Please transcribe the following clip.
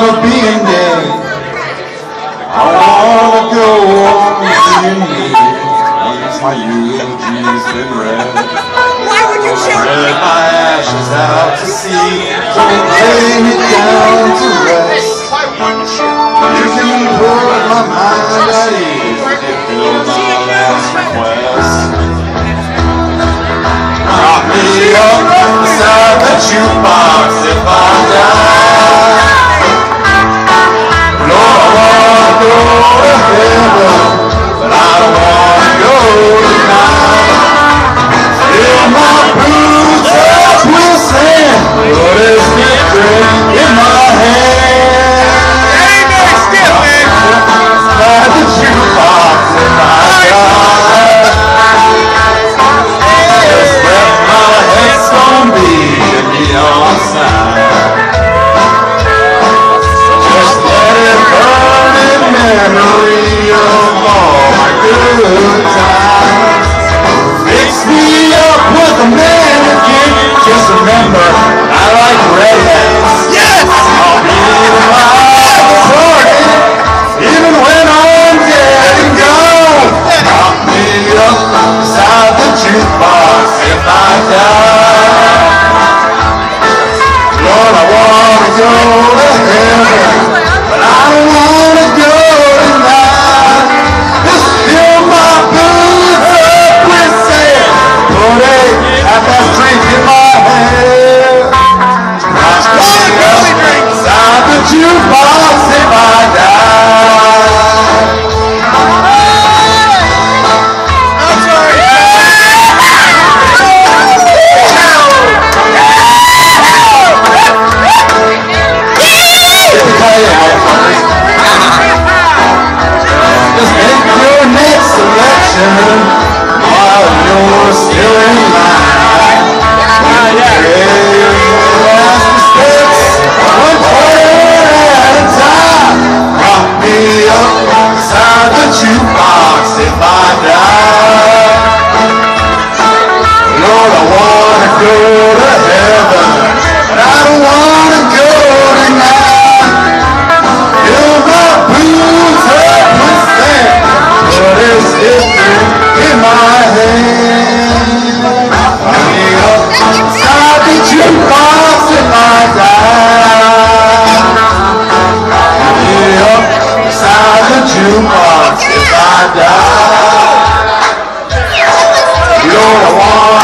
wanna be in there. I wanna go on seeing Once my eulogy's been. Why would you spread my ashes out to sea? Don't lay me down. good times. Fix me up with a man. play out Just make your next selection. die. You don't want